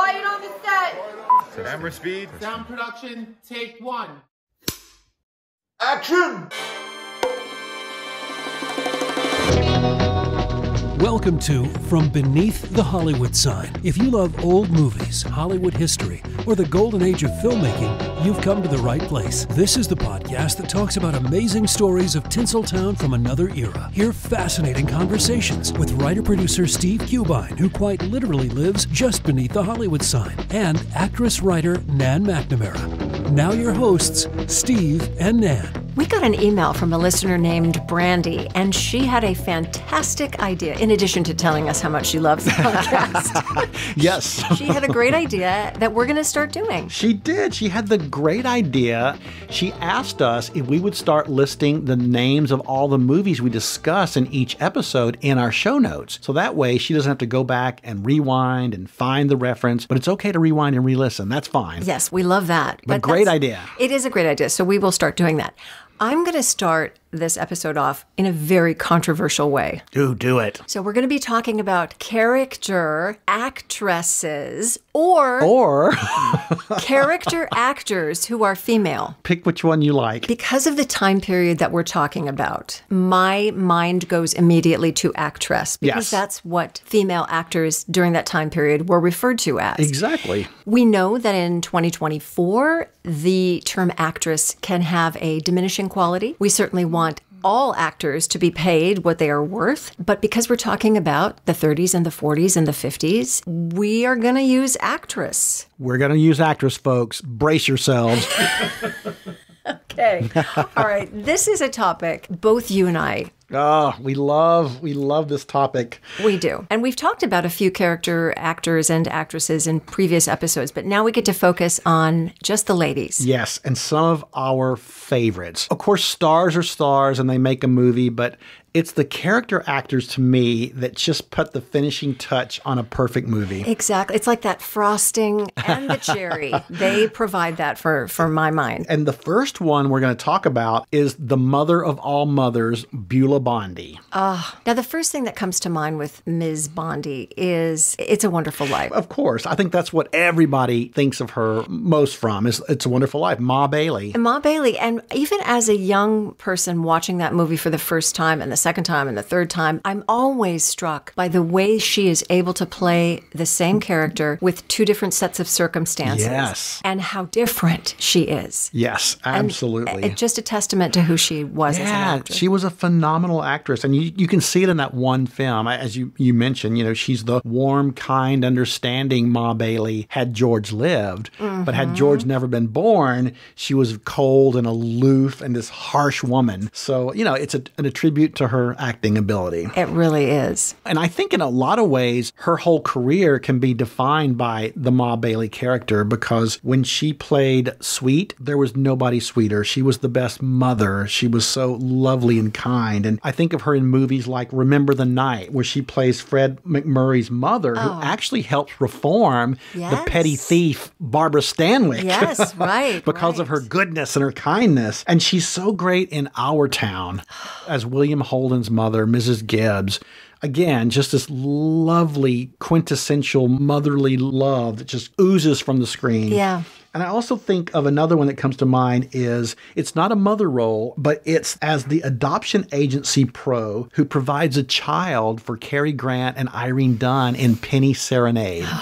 Quiet on the set. Camera speed. Sound production, take one. Action! Welcome to From Beneath the Hollywood Sign. If you love old movies, Hollywood history, or the golden age of filmmaking, you've come to the right place. This is the podcast that talks about amazing stories of Tinseltown from another era. Hear fascinating conversations with writer producer Steve Cubine, who quite literally lives just beneath the Hollywood sign, and actress writer Nan McNamara. Now, your hosts, Steve and Nan. We got an email from a listener named Brandy, and she had a fantastic idea, in addition to telling us how much she loves the podcast. Yes. she had a great idea that we're going to start doing. She did. She had the great idea. She asked us if we would start listing the names of all the movies we discuss in each episode in our show notes. So that way she doesn't have to go back and rewind and find the reference, but it's okay to rewind and re listen. That's fine. Yes, we love that. But great idea. It is a great idea. So we will start doing that. I'm going to start this episode off in a very controversial way. Do do it. So we're going to be talking about character actresses or Or character actors who are female. pick which one you like. Because of the time period that we're talking about, my mind goes immediately to actress because Yes. that's what female actors during that time period were referred to as. Exactly. We know that in 2024, the term actress can have a diminishing quality. We certainly want all actors to be paid what they are worth. But because we're talking about the 30s and the 40s and the 50s, we are going to use actress. We're going to use actress, folks. Brace yourselves. Okay. All right. This is a topic both you and I oh, we love, we love this topic. We do. And we've talked about a few character actors and actresses in previous episodes, but now we get to focus on just the ladies. Yes, and some of our favorites. Of course, stars are stars and they make a movie, but it's the character actors to me that just put the finishing touch on a perfect movie. Exactly. It's like that frosting and the cherry. they provide that for for my mind. And the first one we're going to talk about is the mother of all mothers, Beulah Bondi. Ah, now the first thing that comes to mind with Ms. Bondi is It's a Wonderful Life. Of course, I think that's what everybody thinks of her most from is It's a Wonderful Life, Ma Bailey. Ma Bailey, and even as a young person watching that movie for the first time and the second time and the third time, I'm always struck by the way she is able to play the same character with two different sets of circumstances. Yes. And how different she is. Yes, absolutely. It's just a testament to who she was as an Yeah, actress. she was a phenomenal actress, and you, you can see it in that one film. As you, you mentioned, you know, she's the warm, kind, understanding Ma Bailey had George lived. But had mm-hmm. George never been born, she was cold and aloof and this harsh woman. So, you know, it's a, an attribute to her acting ability. it really is. And I think in a lot of ways, her whole career can be defined by the Ma Bailey character because when she played Sweet, there was nobody sweeter. She was the best mother. She was so lovely and kind. And I think of her in movies like Remember the Night, where she plays Fred MacMurray's mother, who oh. actually helps reform the petty thief Barbara Stanwyck. Yes, right, because of her goodness and her kindness. And she's so great in Our Town as William Holden's mother, Mrs. Gibbs. Again, just this lovely, quintessential motherly love that just oozes from the screen. Yeah. And I also think of another one that comes to mind is it's not a mother role, but it's as the adoption agency pro who provides a child for Cary Grant and Irene Dunne in Penny Serenade.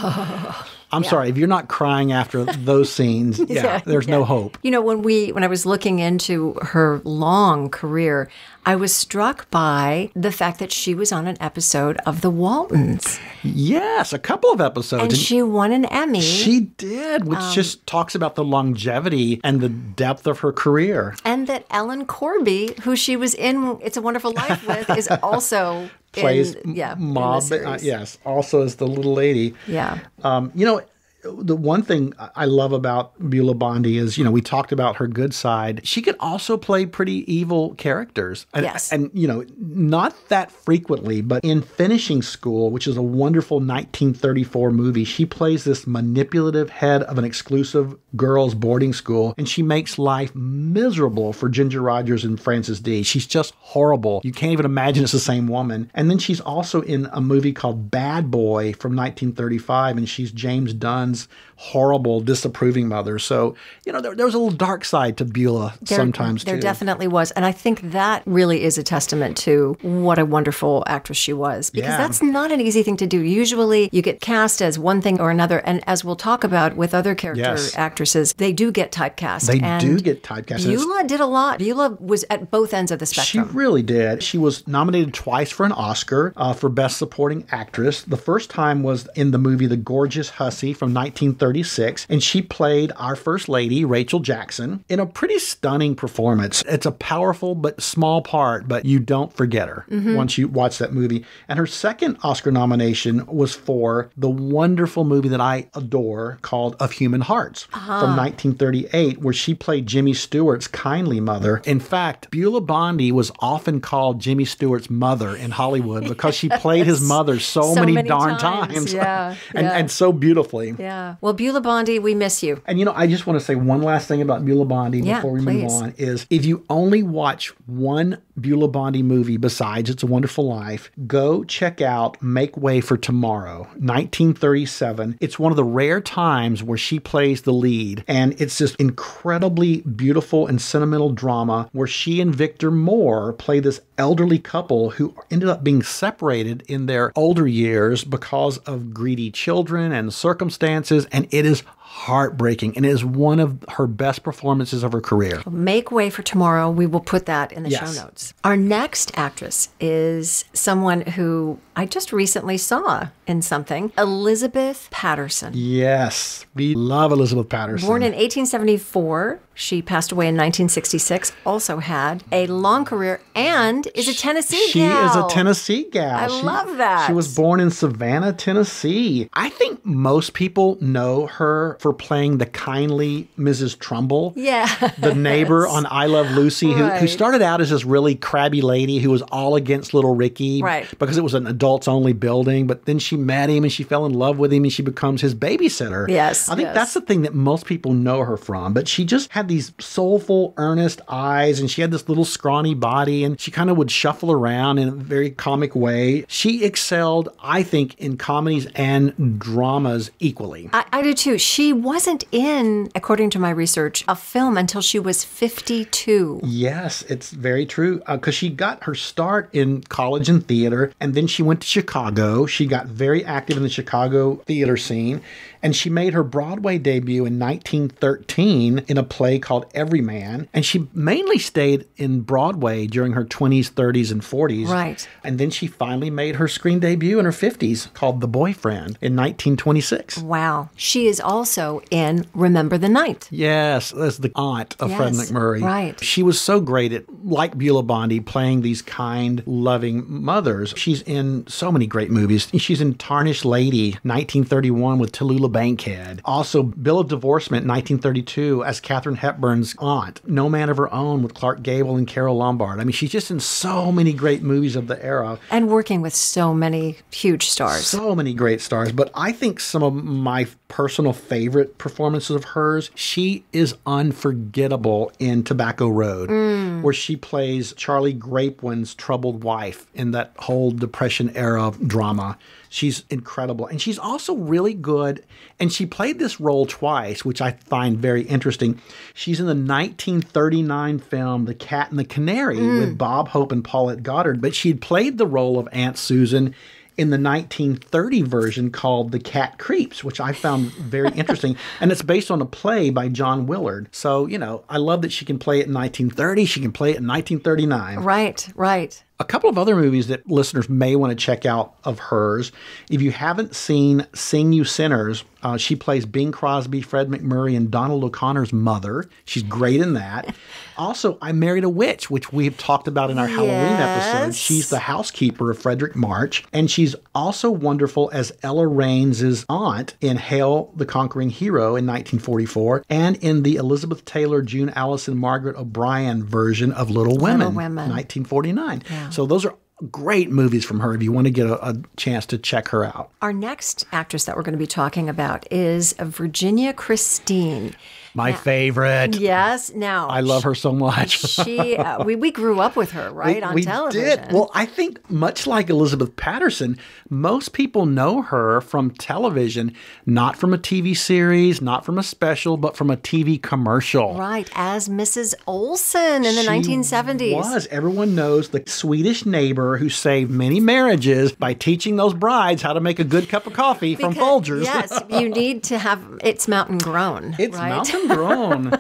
I'm sorry, if you're not crying after those scenes, yeah, there's no hope. You know, when we when I was looking into her long career, I was struck by the fact that she was on an episode of The Waltons Yes, a couple of episodes. and and she won an Emmy. she did, which just talks about the longevity and the depth of her career. and that Ellen Corby, who she was in It's a Wonderful Life with, is also Plays in, yeah, Mob. Uh, yes, also as the little lady. Yeah. Um, you know, the one thing I love about Beulah Bondi is, you know, we talked about her good side. She could also play pretty evil characters. And, Yes. And, you know, not that frequently, but in Finishing School, which is a wonderful 1934 movie, she plays this manipulative head of an exclusive girls' boarding school, and she makes life miserable for Ginger Rogers and Frances Dee She's just horrible. You can't even imagine it's the same woman. And then she's also in a movie called Bad Boy from 1935, and she's James Dunn's Horrible, disapproving mother. So, you know, there, there was a little dark side to Beulah There- sometimes there too. definitely was and i think that really is a testament to what a wonderful actress she was because Yeah. that's not an easy thing to do usually you get cast as one thing or another and as we'll talk about with other character Yes. actresses they do get typecast They and do get typecast, beulah did a lot beulah was at both ends of the spectrum. She really did. She was nominated twice for an Oscar uh, for Best Supporting Actress. The first time was in the movie The Gorgeous Hussy from 1936, and she played our First Lady, Rachel Jackson, in a pretty stunning performance. It's a powerful but small part, but you don't forget her mm-hmm. once you watch that movie. And her second Oscar nomination was for the wonderful movie that I adore called Of Human Hearts uh-huh. from 1938, where she played Jimmy Stewart's kindly mother. In fact, Beulah Bondi was often called Jimmy Stewart's mother in Hollywood because she played his mother so, So many, many darn times. times. Yeah, and, yeah. and so beautifully. yeah well beulah bondi we miss you And you know, I just want to say one last thing about Beulah Bondi Yeah, before we please. move on is if you only watch one Beulah Bondi movie besides It's a Wonderful Life, go check out Make Way for Tomorrow, 1937. It's one of the rare times where she plays the lead, and it's this incredibly beautiful and sentimental drama where she and Victor Moore play this elderly couple who ended up being separated in their older years because of greedy children and circumstances, and it is heartbreaking and is one of her best performances of her career. Make way for tomorrow. We will put that in the Yes. show notes. Our next actress is someone who I just recently saw in something Elizabeth Patterson. Yes, we love Elizabeth Patterson. Born in 1874, she passed away in 1966. Also had a long career and is a Tennessee she gal. is a Tennessee gal. I She- love that. She was born in Savannah, Tennessee. I think most people know her for playing the kindly Mrs. Trumbull. Yeah. the neighbor on I Love Lucy, who, who started out as this really crabby lady who was all against little Ricky Right. because it was an adults only building. But then she met him and she fell in love with him and she becomes his babysitter. Yes, I think yes. that's the thing that most people know her from. But she just had these soulful, earnest eyes and she had this little scrawny body and she kind of would shuffle around in a very comic way. She excelled, I think, in comedies and dramas equally. I, I do too. She wasn't in, according to my research, a film until she was 52. Yes, it's very true. Uh, because she got her start in college and theater, and then she went to Chicago. She got very active in the Chicago theater scene, and she made her Broadway debut in 1913 in a play called Everyman. And she mainly stayed in Broadway during her 20s, 30s, and 40s. Right. And then she finally made her screen debut in her 50s called The Boyfriend in 1926. Wow. She is also in Remember the Night. Yes, as the aunt of Fred Yes, MacMurray. right. She was so great at, like Beulah Bondi, playing these kind, loving mothers. She's in so many great movies. She's in Tarnished Lady, 1931, with Tallulah Bankhead. Also, Bill of Divorcement, 1932, as Katharine Hepburn's aunt. No Man of Her Own with Clark Gable and Carole Lombard. I mean, she's just in so many great movies of the era. And working with so many huge stars. So many great stars, but I think some of my personal favorite performances of hers, she is unforgettable in Tobacco Road, mm. where she plays Charley Grapewin's troubled wife in that whole Depression era drama. She's incredible. And she's also really good. And she played this role twice, which I find very interesting. She's in the 1939 film The Cat and the Canary mm. with Bob Hope and Paulette Goddard, but she'd played the role of Aunt Susan in the 1930 version called The Cat Creeps, which I found very interesting. And it's based on a play by John Willard. So, you know, I love that she can play it in 1930, she can play it in 1939. Right, right. A couple of other movies that listeners may want to check out of hers. If you haven't seen Sing You Sinners, uh, she plays Bing Crosby, Fred MacMurray, and Donald O'Connor's mother. She's great in that. Also, I Married a Witch, which we've talked about in our Halloween episode. She's the housekeeper of Fredric March, and she's also wonderful as Ella Raines' aunt in Hail the Conquering Hero in 1944 and in the Elizabeth Taylor, June Allyson, Margaret O'Brien version of Little Women, Women. 1949. So those are great movies from her if you want to get a, a chance to check her out. Our next actress that we're going to be talking about is Virginia Christine. My favorite. Yes. Now I love her so much. she uh, we we grew up with her right We- on we television. Did. Well, I think much like Elizabeth Patterson, most people know her from television, not from a TV series, not from a special, but from a TV commercial. right as Mrs. Olson in the She 1970s. Was everyone knows the Swedish neighbor who saved many marriages by teaching those brides how to make a good cup of coffee from Folgers? yes, you need to have it's mountain grown. It's right? mountain grown,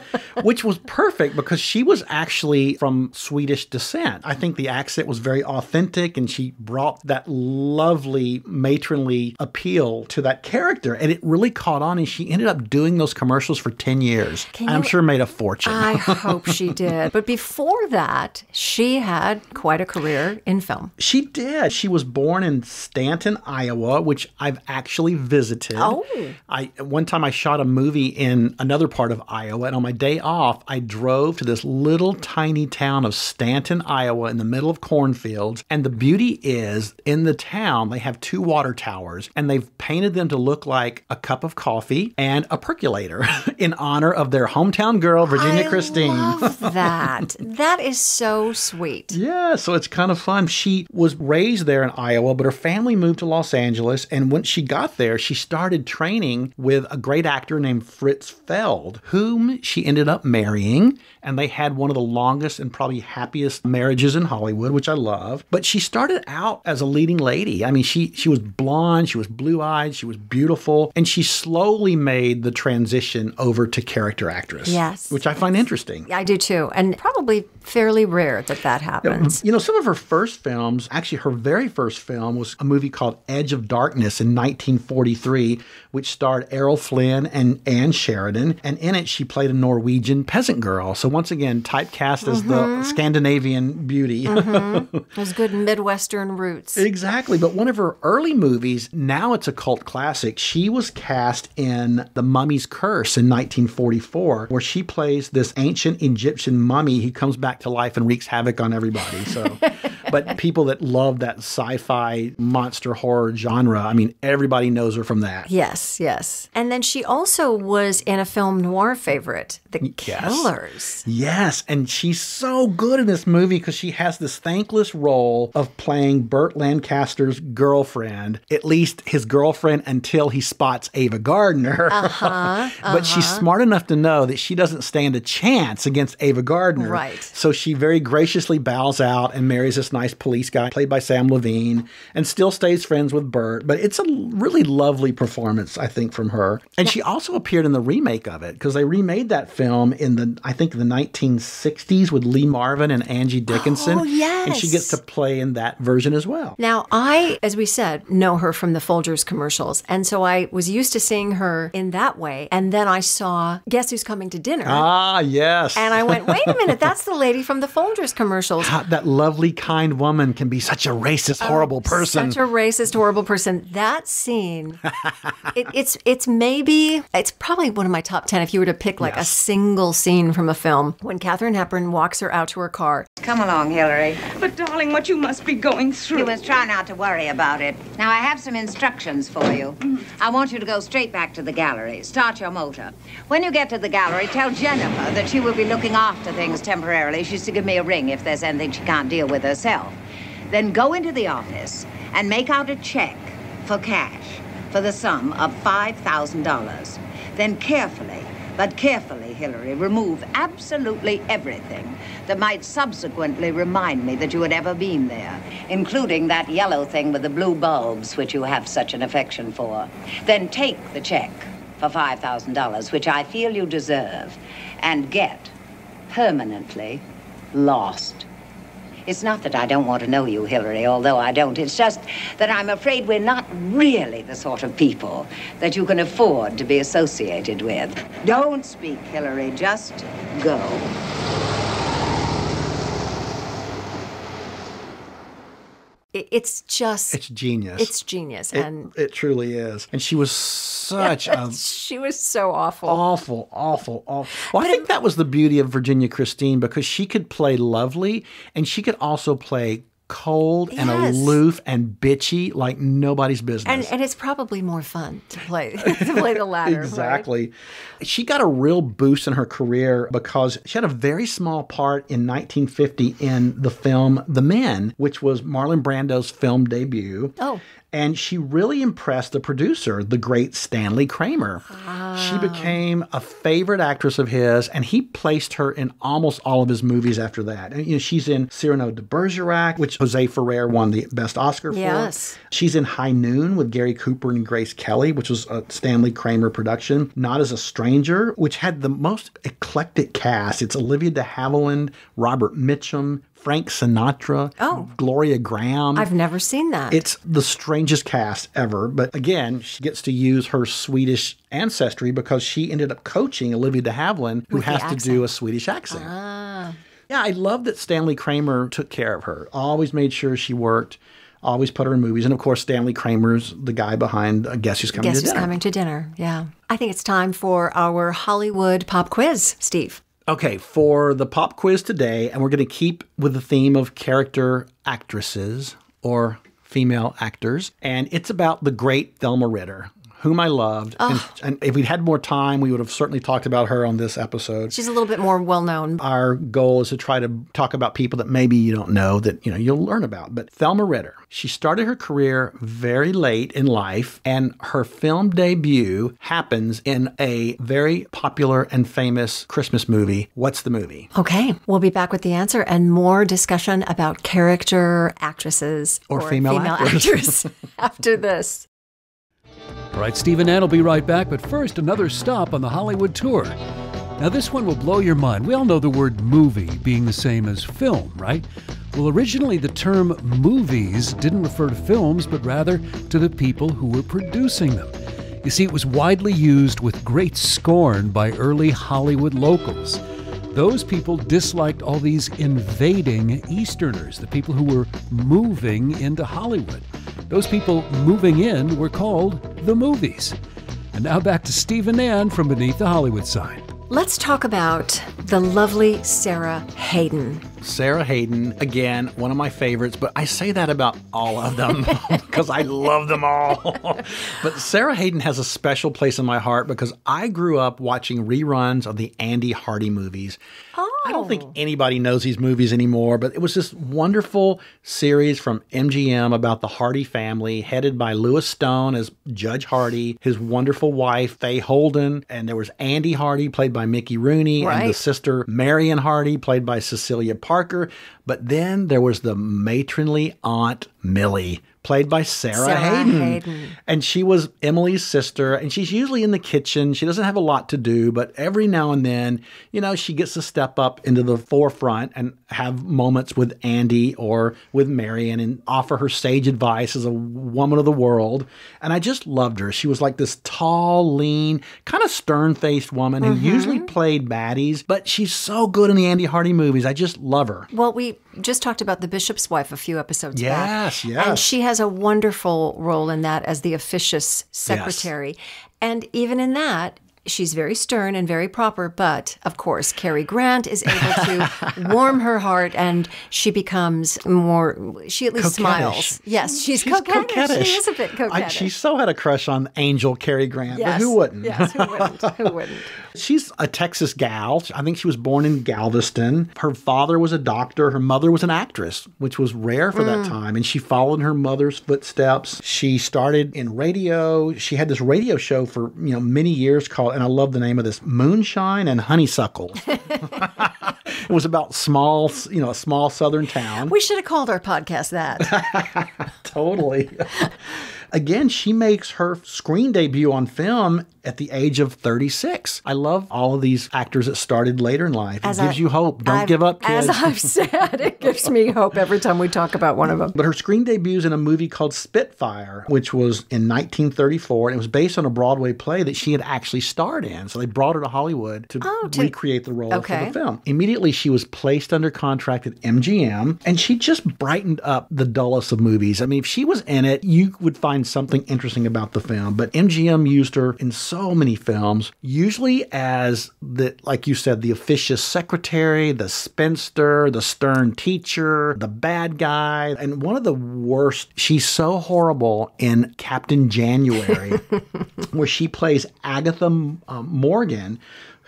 which was perfect because she was actually from Swedish descent. I think the accent was very authentic and she brought that lovely matronly appeal to that character. And it really caught on. And she ended up doing those commercials for 10 years. Can I'm you- sure made a fortune. I hope she did. But before that, she had quite a career in film. She did. She was born in Stanton, Iowa, which I've actually visited. Oh. I one time I shot a movie in another part of Iowa, and on my day off, I drove to this little tiny town of Stanton, Iowa, in the middle of cornfields. And the beauty is, in the town, they have two water towers, and they've painted them to look like a cup of coffee and a percolator in honor of their hometown girl, Virginia I Christine. love that. that is so sweet. Yeah, so it's kind of fun. She was raised there in Iowa, but her family moved to Los Angeles. And when she got there, she started training with a great actor named Fritz Feld, whom she ended up marrying. And they had one of the longest and probably happiest marriages in Hollywood, which I love. But she started out as a leading lady. I mean, she she was blonde, she was blue-eyed, she was beautiful, and she slowly made the transition over to character actress. Yes. Which I find interesting. Yeah, I do too. And probably fairly rare that that happens. You know, some of her first films, actually, her very first film was a movie called Edge of Darkness in 1943, which starred Errol Flynn and Ann Sheridan. And in it, she played a Norwegian peasant girl. So, once again, typecast as the mm-hmm. Scandinavian beauty. Mm-hmm. Those good Midwestern roots. Exactly. But one of her early movies, now it's a cult classic. She was cast in The Mummy's Curse in 1944, where she plays this ancient Egyptian mummy who comes back to life and wreaks havoc on everybody. So, but people that love that sci fi monster horror genre, I mean, everybody knows her from that. Yes, yes. And then she also was in a film noir favorite, The Yes. Killers. Yes, and she's so good in this movie because she has this thankless role of playing Burt Lancaster's girlfriend, at least his girlfriend until he spots Ava Gardner. Uh-huh, but she's smart enough to know that she doesn't stand a chance against Ava Gardner. Right. So she very graciously bows out and marries this nice police guy played by Sam Levene and still stays friends with Burt. But it's a really lovely performance, I think, from her. And she also appeared in the remake of it because they remade that film in the, I think, the 1960s with Lee Marvin and Angie Dickinson. Oh, And she gets to play in that version as well. Now, I, as we said, know her from the Folgers commercials. And so I was used to seeing her in that way. And then I saw Guess Who's Coming to Dinner. Ah, yes. and I went, wait a minute, that's the lady from the Folgers commercials. That lovely, kind woman can be such a racist, horrible person. Oh, Such a racist, horrible person. That scene, it, it's it's maybe it's probably one of my top ten if you were to pick like a single scene from a film. When Katharine Hepburn walks her out to her car, Come along, Hillary. But darling, what you must be going through. You must try not to worry about it. Now, I have some instructions for you. Mm. I want you to go straight back to the gallery. Start your motor. When you get to the gallery, tell Jennifer that she will be looking after things temporarily. She's to give me a ring if there's anything she can't deal with herself. Then go into the office and make out a check for cash for the sum of $5,000. Then carefully, but carefully, Hillary, remove absolutely everything that might subsequently remind me that you had ever been there, including that yellow thing with the blue bulbs which you have such an affection for. Then take the check for $5,000, which I feel you deserve, and get permanently lost. It's not that I don't want to know you, Hillary, although I don't. It's just that I'm afraid we're not really the sort of people that you can afford to be associated with. Don't speak, Hillary. Just go. It, it's just it's genius. it's genius, It, and it truly is. And she was such a she was so awful. awful, awful, awful. Well, I think that was the beauty of Virginia Christine because she could play lovely and she could also play cold and aloof and bitchy like nobody's business. And and it's probably more fun to play to play the latter. right? Exactly. She got a real boost in her career because she had a very small part in 1950 in the film The Men, which was Marlon Brando's film debut. Oh. And she really impressed the producer, the great Stanley Kramer. She ah. became a favorite actress of his, and he placed her in almost all of his movies after that. And you know, she's in Cyrano de Bergerac, which Jose Ferrer won the best Oscar for. Yes. She's in High Noon with Gary Cooper and Grace Kelly, which was a Stanley Kramer production. Not as a Stranger, which had the most eclectic cast. It's Olivia de Havilland, Robert Mitchum, Frank Sinatra, Oh. Gloria Grahame. I've never seen that. It's the strangest cast ever. But again, she gets to use her Swedish ancestry because she ended up coaching Olivia de Havilland, who With has to do. A Swedish accent. Ah. Yeah, I love that Stanley Kramer took care of her. Always made sure she worked. Always put her in movies, and of course, Stanley Kramer's the guy behind uh, Guess Who's Coming Guess to who's Dinner. coming to dinner? Yeah. I think it's time for our Hollywood pop quiz, Steve. Okay, for the pop quiz today, and we're going to keep with the theme of character actresses or female actors, and it's about the great Thelma Ritter, whom I loved. And, and if we'd had more time, we would have certainly talked about her on this episode. She's a little bit more well known. Our goal is to try to talk about people that maybe you don't know that you know you'll learn about. But Thelma Ritter, she started her career very late in life, and her film debut happens in a very popular and famous Christmas movie. What's the movie? Okay, we'll be back with the answer and more discussion about character actresses Or female actors. actors after this. All right, Stephen Ann will be right back, but first, another stop on the Hollywood tour. Now, this one will blow your mind. We all know the word movie being the same as film, right? Well, originally the term movies didn't refer to films, but rather to the people who were producing them. You see, it was widely used with great scorn by early Hollywood locals. Those people disliked all these invading Easterners, the people who were moving into Hollywood. Those people moving in were called the movies. And now back to Steve and Ann from Beneath the Hollywood Sign. Let's talk about the lovely Sara Haden. Sara Haden, again, one of my favorites, but I say that about all of them because I love them all. but Sara Haden has a special place in my heart because I grew up watching reruns of the Andy Hardy movies. Oh. I don't think oh. anybody knows these movies anymore, but it was this wonderful series from MGM about the Hardy family, headed by Lewis Stone as Judge Hardy, his wonderful wife, Fay Holden, and there was Andy Hardy, played by Mickey Rooney, and the sister Marion Hardy, played by Cecilia Parker. But then there was the matronly aunt Millie, played by Sara, Sara Haden. Haden. And she was Emily's sister, and she's usually in the kitchen. She doesn't have a lot to do, but every now and then, you know, she gets to step up into the forefront and have moments with Andy or with Marion and offer her sage advice as a woman of the world. And I just loved her. She was like this tall, lean, kind of stern faced woman who usually mm-hmm. played baddies, but she's so good in the Andy Hardy movies. I just love her. Well, we just talked about the bishop's wife a few episodes back. Yes, yes. And she has a wonderful role in that as the officious secretary. And even in that, she's very stern and very proper, but of course, Cary Grant is able to warm her heart and she becomes more, she at least Coquettish. smiles. Yes, mm. she's, She's coquettish. coquettish. She is a bit I, coquettish. she so had a crush on Angel Cary Grant, yes. but who wouldn't? Yes, who wouldn't? Who wouldn't? She's a Texas gal. I think she was born in Galveston. Her father was a doctor. Her mother was an actress, which was rare for that mm. time. And she followed her mother's footsteps. She started in radio. She had this radio show for you know many years called, and I love the name of this, Moonshine and Honeysuckle. it was about small, you know, a small southern town. We should have called our podcast that. Totally. Again, she makes her screen debut on film at the age of 36. I love all of these actors that started later in life. It gives I- you hope. Don't I've- give up, kids. As I've said, it gives me hope every time we talk about one of them. But her screen debuts in a movie called Spitfire, which was in 1934, and it was based on a Broadway play that she had actually starred in. So they brought her to Hollywood to, Oh, to- recreate the role for the film. Immediately, she was placed under contract at MGM, and she just brightened up the dullest of movies. I mean, if she was in it, you would find find something interesting about the film. But MGM used her in so many films, usually as the, like you said, the officious secretary, the spinster, the stern teacher, the bad guy. And one of the worst, she's so horrible in Captain January, where she plays Agatha um, Morgan,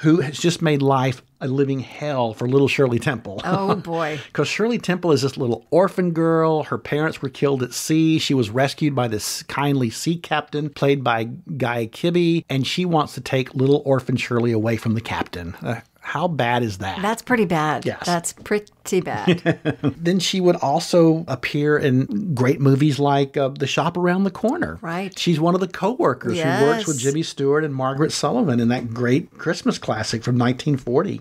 who has just made life a living hell for little Shirley Temple. Oh boy. Because Shirley Temple is this little orphan girl. Her parents were killed at sea. She was rescued by this kindly sea captain, played by Guy Kibbee, and she wants to take little orphan Shirley away from the captain. Uh, how bad is that? That's pretty bad. Yes. That's pretty bad. then she would also appear in great movies like uh, The Shop Around the Corner. Right. She's one of the co-workers who works with Jimmy Stewart and Margaret Sullavan in that great Christmas classic from 1940.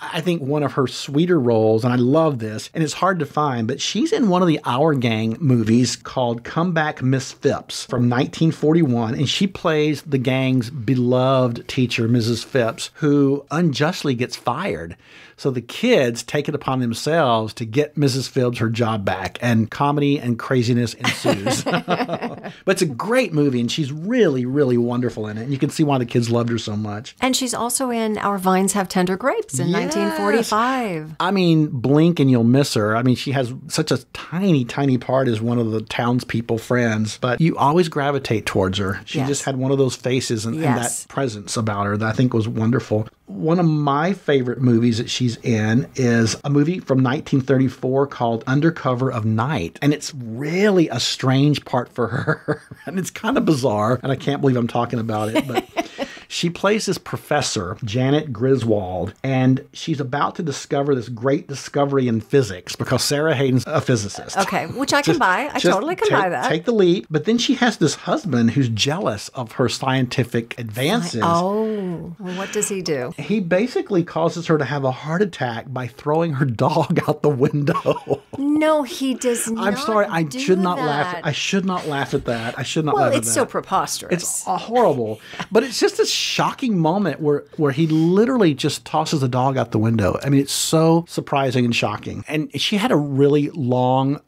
I think one of her sweeter roles, and I love this, and it's hard to find, but she's in one of the Our Gang movies called Comeback Miss Phipps from 1941, and she plays the gang's beloved teacher, Mrs. Phipps, who unjustly gets fired. So the kids take it upon themselves to get Mrs. Phipps her job back, and comedy and craziness ensues. but it's a great movie, and she's really, really wonderful in it. And you can see why the kids loved her so much. and she's also in Our Vines Have Tender Grapes in Yes. 1945. I mean, blink and you'll miss her. I mean, she has such a tiny, tiny part as one of the townspeople friends, but you always gravitate towards her. She Yes. just had one of those faces and, and that presence about her that I think was wonderful. One of my favorite movies that she's in is a movie from 1934 called Undercover of Night. And it's really a strange part for her. and it's kind of bizarre. And I can't believe I'm talking about it, but. She plays this professor, Janet Griswold, and she's about to discover this great discovery in physics because Sara Haden's a physicist. Okay, which I can buy. I totally can take, buy that. Take the leap. But then she has this husband who's jealous of her scientific advances. oh, well, what does he do? He basically causes her to have a heart attack by throwing her dog out the window. No, he does not. I'm sorry, I should not laugh. that. I should not laugh at that. I should not well, laugh it's so preposterous. It's horrible, but it's just a shocking moment where where he literally just tosses the dog out the window. I mean, it's so surprising and shocking. And she had a really long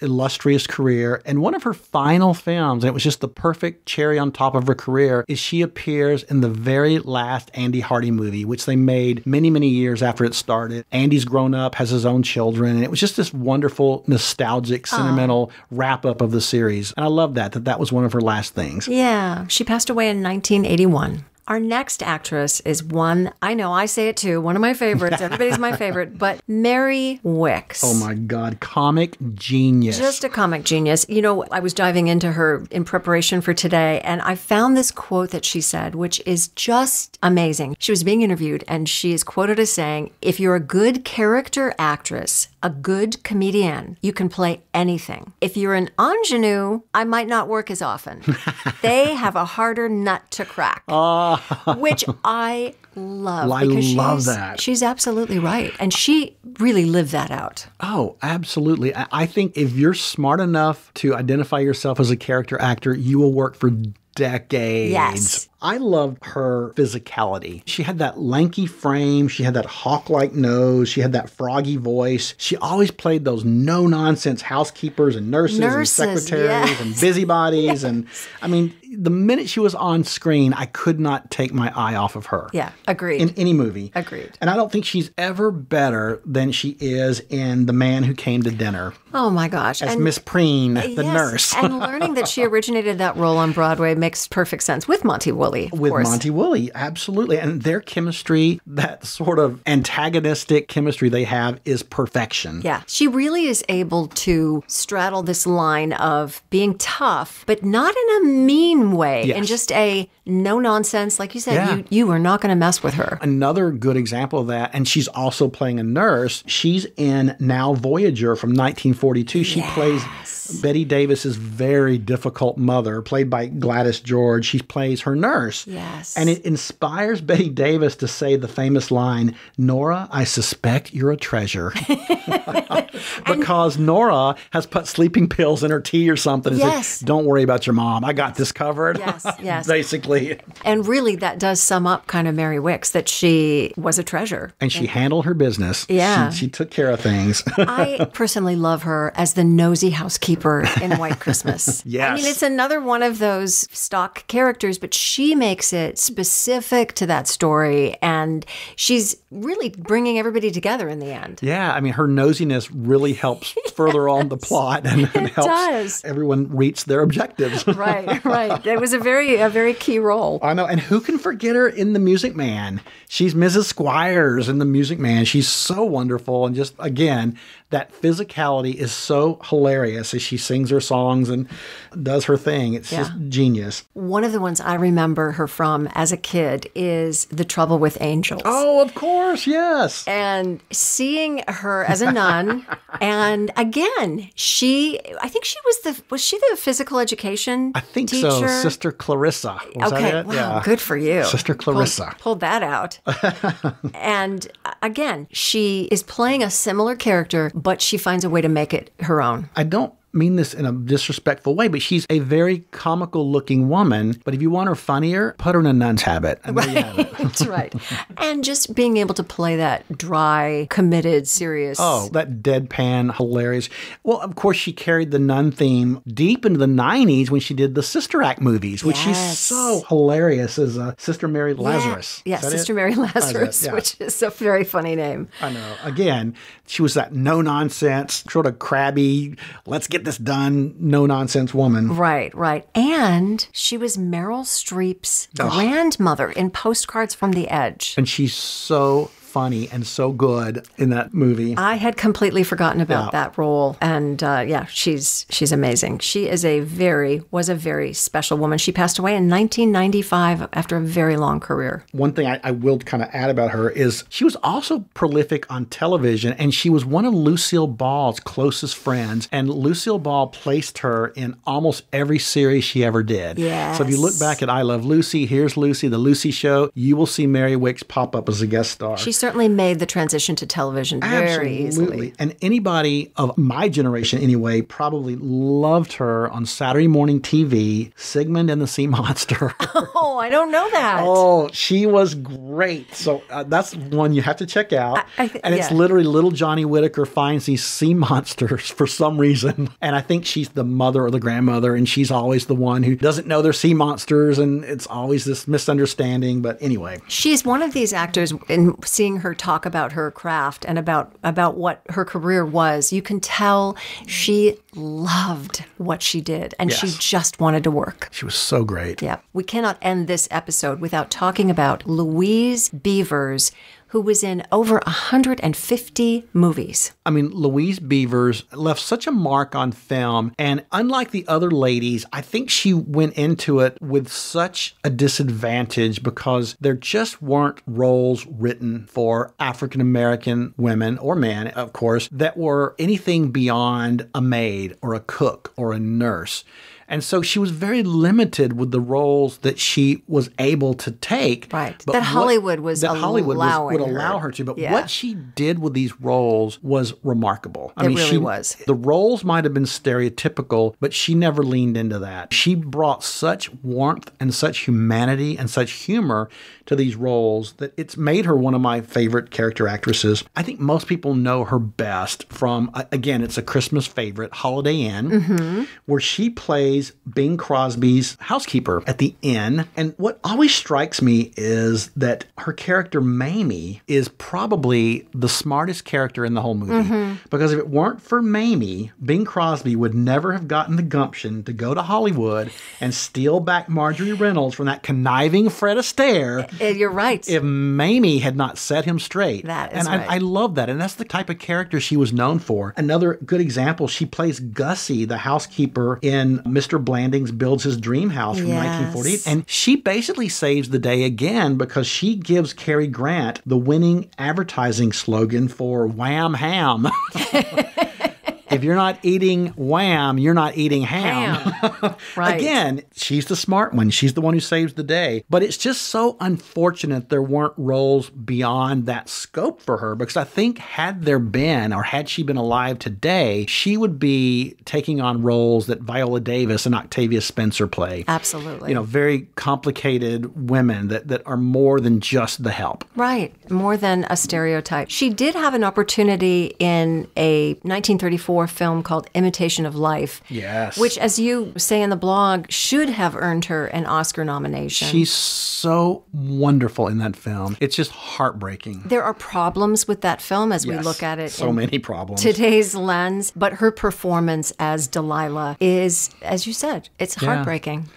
illustrious career and one of her final films and it was just the perfect cherry on top of her career is she appears in the very last Andy Hardy movie which they made many many years after it started Andy's grown up has his own children and it was just this wonderful nostalgic sentimental wrap up of the series and I love that that that was one of her last things Yeah, she passed away in 1981. Our next actress is one, I know I say it too, one of my favorites. Everybody's my favorite, but Mary Wickes. Oh my God, comic genius. Just a comic genius. You know, I was diving into her in preparation for today, and I found this quote that she said, which is just amazing. She was being interviewed, and she is quoted as saying, If you're a good character actress, a good comedian, you can play anything. If you're an ingenue, I might not work as often. they have a harder nut to crack, ah. which I love. I because love she's- that. She's absolutely right. And she really lived that out. Oh, absolutely. I, I think if you're smart enough to identify yourself as a character actor, you will work for decades. Yes. I loved her physicality. She had that lanky frame, she had that hawk like nose, she had that froggy voice. She always played those no nonsense housekeepers and nurses, Nurses, and secretaries yes. and busybodies. And I mean, the minute she was on screen, I could not take my eye off of her. Yeah, agreed. In any movie. Agreed. And I don't think she's ever better than she is in The Man Who Came to Dinner oh my gosh. as Miss Preen, the Yes, nurse. and learning that she originated that role on Broadway makes perfect sense with Monty Woolley, with course. Monty Woolley, absolutely. And their chemistry, that sort of antagonistic chemistry they have, is perfection. Yeah, she really is able to straddle this line of being tough, but not in a mean way, in Yes. just a no nonsense. Like you said, Yeah. you you are not going to mess with her. Another good example of that, and she's also playing a nurse. She's in Now Voyager from 1942. She plays Bette Davis's very difficult mother, played by Gladys George. She plays her nurse. Yes. And it inspires Bette Davis to say the famous line, Nora, I suspect you're a treasure. because Nora has put sleeping pills in her tea or something. and Yes. Don't worry about your mom. I got this covered. Yes, yes. Basically. And really, that does sum up kind of Mary Wickes that she was a treasure. And she handled her business. Yeah. She, she took care of things. I personally love her as the nosy housekeeper in White Christmas. Yes. I mean, it's another one of those stock characters, but she makes it mm-hmm. specific to that story. And she's really bringing everybody together in the end. yeah, I mean, her nosiness really helps further on the plot and, and helps does. everyone reach their objectives. Right, right. It was a very, a very key role. I know, and who can forget her in The Music Man? She's Mrs. Squires in The Music Man. She's so wonderful, and just again, that physicality is so hilarious as she sings her songs and does her thing. It's just genius. One of the ones I remember her from as a kid is The Trouble with Angels. Oh, of course, yes. and seeing her as a nun and again she i think she was the was she the physical education I think teacher? so. Sister Clarissa. Was okay that it? wow good for you Sister Clarissa. pulled, that out and uh, again she is playing a similar character but she finds a way to make it her own I don't mean this in a disrespectful way, but she's a very comical looking woman. But if you want her funnier, put her in a nun's habit. And there you have it. that's right and just being able to play that dry committed serious Oh, that deadpan, hilarious. Well, of course, she carried the nun theme deep into the 90s when she did the Sister Act movies, which she's Yes. so hilarious as uh, Sister Mary Lazarus. yeah, that sister it? mary lazarus yeah. which is a very funny name I know. Again, she was that no nonsense, sort of crabby, let's get this done, no nonsense woman. Right, right. And she was Meryl Streep's grandmother in Postcards from the Edge. And she's so funny and so good in that movie. I had completely forgotten about Yeah. that role, and uh, yeah, she's she's amazing. She is a very was a very special woman. She passed away in 1995 after a very long career. One thing I, I will kind of add about her is she was also prolific on television, and she was one of Lucille Ball's closest friends. And Lucille Ball placed her in almost every series she ever did. So if you look back at I Love Lucy, Here's Lucy, The Lucy Show, you will see Mary Wickes pop up as a guest star. She certainly made the transition to television very Absolutely. easily. And anybody of my generation, anyway, probably loved her on Saturday morning TV, Sigmund and the Sea Monster. Oh, I don't know that. Oh, she was great. So uh, that's one you have to check out. I thi- and it's yeah. literally little Johnny Whitaker finds these sea monsters for some reason. And I think she's the mother or the grandmother, and she's always the one who doesn't know they're sea monsters. And it's always this misunderstanding. But anyway, She's one of these actors in seeing her talk about her craft and about about what her career was. You can tell she loved what she did and she just wanted to work. she was so great. Yeah. We cannot end this episode without talking about Louise Beavers, who was in over 150 movies. I mean, Louise Beavers left such a mark on film. And unlike the other ladies, I think she went into it with such a disadvantage because there just weren't roles written for African American women or men, of course, that were anything beyond a maid or a cook or a nurse. And so she was very limited with the roles that she was able to take. Right. But That what- Hollywood was that Hollywood was, would allow her. her to. But Yeah. what she did with these roles was remarkable. I It mean, really she, was. The roles might have been stereotypical, but she never leaned into that. She brought such warmth and such humanity and such humor to these roles that it's made her one of my favorite character actresses. I think most people know her best from, again, it's a Christmas favorite, Holiday Inn, Mm-hmm. where she plays Bing Crosby's housekeeper at the inn. And what always strikes me is that her character, Mamie, is probably the smartest character in the whole movie. Mm-hmm. Because if it weren't for Mamie, Bing Crosby would never have gotten the gumption to go to Hollywood and steal back Marjorie Reynolds from that conniving Fred Astaire Uh, You're right. if Mamie had not set him straight. That is and right. I, I love that. And that's the type of character she was known for. Another good example, she plays Gussie, the housekeeper in Mr. Blandings Builds His Dream House from Yes. 1948. And she basically saves the day again because she gives Cary Grant the winning advertising slogan for Wham Ham. if you're not eating wham, you're not eating ham. Ham. Right. Again, she's the smart one. She's the one who saves the day. But it's just so unfortunate there weren't roles beyond that scope for her because I think had there been, or had she been alive today, she would be taking on roles that Viola Davis and Octavia Spencer play. Absolutely. You know, very complicated women that, that are more than just the help. Right, more than a stereotype. She did have an opportunity in a 1934 film called Imitation of Life. Yes. Which, as you say in the blog, should have earned her an Oscar nomination. She's so wonderful in that film. It's just heartbreaking. there are problems with that film as we look at it. so in many problems. Today's lens, but her performance as Delilah is, as you said, it's heartbreaking.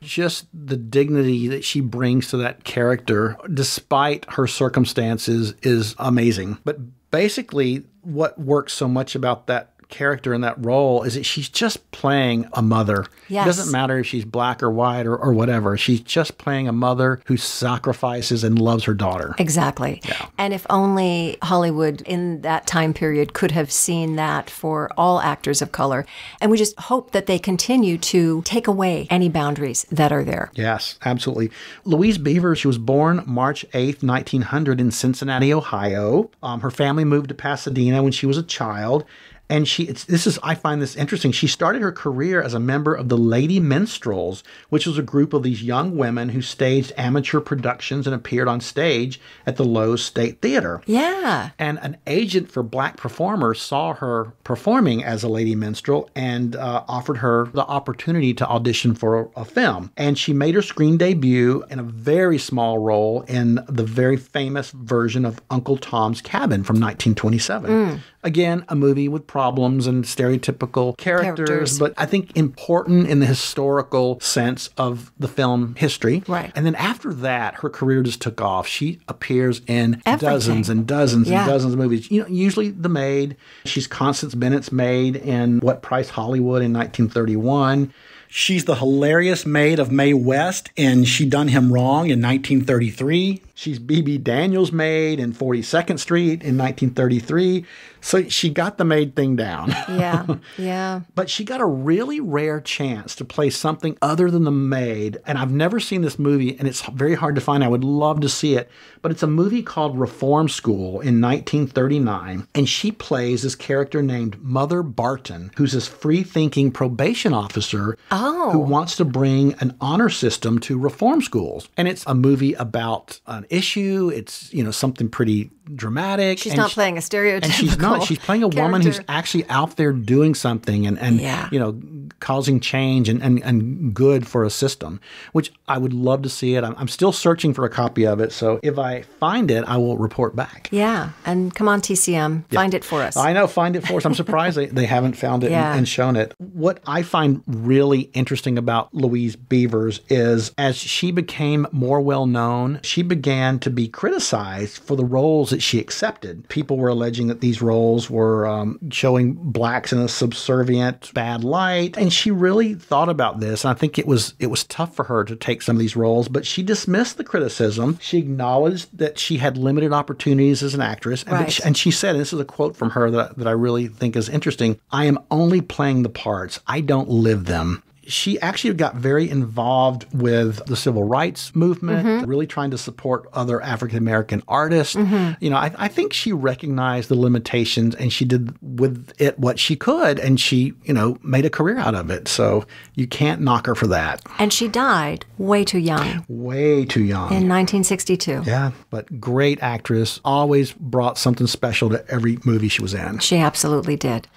Just the dignity that she brings to that character, despite her circumstances, is amazing. But basically, what works so much about that character in that role is that she's just playing a mother. Yes. It doesn't matter if she's black or white or, or whatever. She's just playing a mother who sacrifices and loves her daughter. Exactly. And if only Hollywood in that time period could have seen that for all actors of color. And we just hope that they continue to take away any boundaries that are there. Yes, absolutely. Louise Beaver, she was born March 8th, 1900, in Cincinnati, Ohio. Um, her family moved to Pasadena when she was a child. And she, it's, this is, I find this interesting. She started her career as a member of the Lady Minstrels, which was a group of these young women who staged amateur productions and appeared on stage at the Loew's State Theater. Yeah. And an agent for black performers saw her performing as a lady minstrel and uh, offered her the opportunity to audition for a, a film. And she made her screen debut in a very small role in the very famous version of Uncle Tom's Cabin from 1927. Again, a movie with problems and stereotypical characters, Characters. but I think important in the historical sense of the film history. Right. And then after that, her career just took off. She appears in Everything. dozens and dozens Yeah. and dozens of movies. You know, usually The Maid. She's Constance Bennett's maid in What Price Hollywood in 1931. She's the hilarious maid of Mae West in She Done Him Wrong in 1933. She's Bebe Daniels' maid in 42nd Street in 1933. So she got the maid thing down. Yeah. Yeah. But she got a really rare chance to play something other than the maid. And I've never seen this movie, and it's very hard to find. I would love to see it. But it's a movie called Reform School in 1939. And she plays this character named Mother Barton, who's this free thinking probation officer Oh. who wants to bring an honor system to reform schools. And it's a movie about an issue, it's, you know, something pretty dramatic. She's not she- playing a stereotypical. and she's not. She's playing a woman who's actually out there doing something and, and Yeah. you know, causing change and, and, and good for a system, which I would love to see it. I'm, I'm still searching for a copy of it. So if I find it, I will report back. Yeah. And come on, TCM, find it for us. I know, find it for us. I'm surprised they, they haven't found it Yeah. and, and shown it. What I find really interesting about Louise Beavers is as she became more well known, she began to be criticized for the roles that she accepted. People were alleging that these roles were um, showing blacks in a subservient, bad light, and she really thought about this. And I think it was it was tough for her to take some of these roles, but she dismissed the criticism. She acknowledged that she had limited opportunities as an actress, and, Right. she, and she said, and this is a quote from her that, that I really think is interesting I am only playing the parts, I don't live them. She actually got very involved with the civil rights movement, mm-hmm. really trying to support other African American artists. Mm-hmm. You know, I, I think she recognized the limitations and she did with it what she could, and she, you know, made a career out of it. So you can't knock her for that. and she died way too young Way too young. in 1962. yeah, but great actress. Always brought something special to every movie she was in. She absolutely did.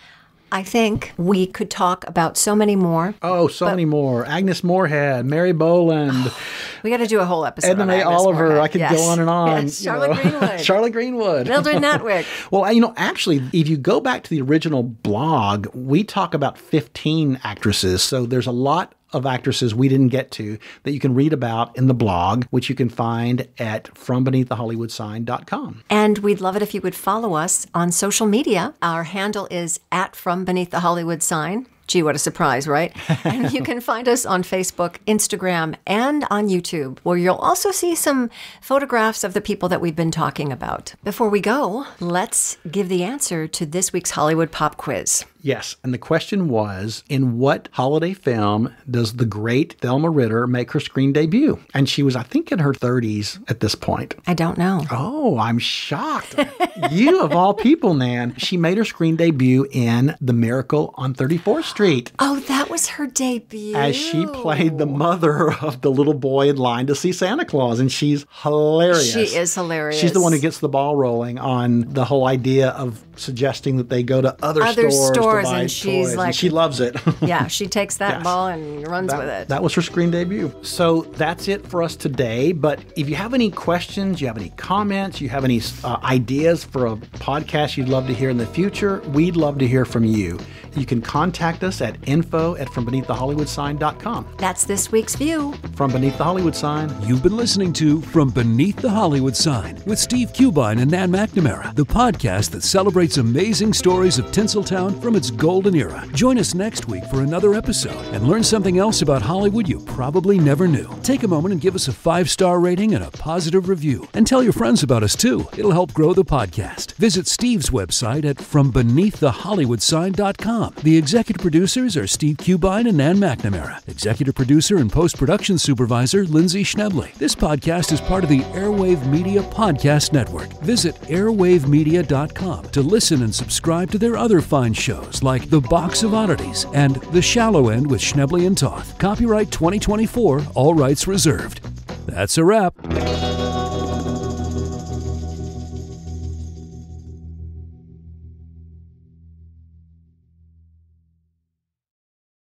I think we could talk about so many more. Oh, so many more. Agnes Moorehead, Mary Boland, We got to do a whole episode. Edna May Oliver. Moorehead. I could Yes. go on and on. Yes, Charlotte know. Greenwood. Charlotte Greenwood. Mildred Natwick. well, you know, actually, if you go back to the original blog, we talk about 15 actresses. So there's a lot of actresses we didn't get to that you can read about in the blog, which you can find at frombeneaththehollywoodsign.com. And we'd love it if you would follow us on social media. Our handle is at From Beneath the Hollywood Sign. Gee, what a surprise, right? and you can find us on Facebook, Instagram, and on YouTube, where you'll also see some photographs of the people that we've been talking about. Before we go, let's give the answer to this week's Hollywood Pop Quiz. Yes. And the question was in what holiday film does the great Thelma Ritter make her screen debut? And she was, I think, in her 30s at this point. I don't know. Oh, I'm shocked. you, of all people, Nan. She made her screen debut in The Miracle on 34th Street. Oh, that was her debut. As she played the mother of the little boy in line to see Santa Claus. And she's hilarious. She is hilarious. She's the one who gets the ball rolling on the whole idea of suggesting that they go to other, Other stores, stores, and she's toys, like- and she loves it. Yeah, she takes that Yes. ball and runs that, with it. that was her screen debut. So that's it for us today. But if you have any questions, you have any comments, you have any uh, ideas for a podcast you'd love to hear in the future, we'd love to hear from you. You can contact us at info at frombeneaththehollywoodsign.com. That's this week's view. From Beneath the Hollywood Sign, You've been listening to From Beneath the Hollywood Sign with Steve Cubine and Nan McNamara, the podcast that celebrates amazing stories of Tinseltown from its golden era. Join us next week for another episode and learn something else about Hollywood you probably never knew. Take a moment and give us a five star rating and a positive review. And tell your friends about us too. It'll help grow the podcast. Visit Steve's website at FromBeneathTheHollywoodSign.com. The executive producers are Steve Cubine and Nan McNamara. Executive producer and post production supervisor Lindsay Schnebley. This podcast is part of the Airwave Media Podcast Network. Visit airwavemedia.com to listen and subscribe to their other fine shows like The Box of Oddities and The Shallow End with Schnebley and Toth. Copyright 2024, all rights reserved. That's a wrap.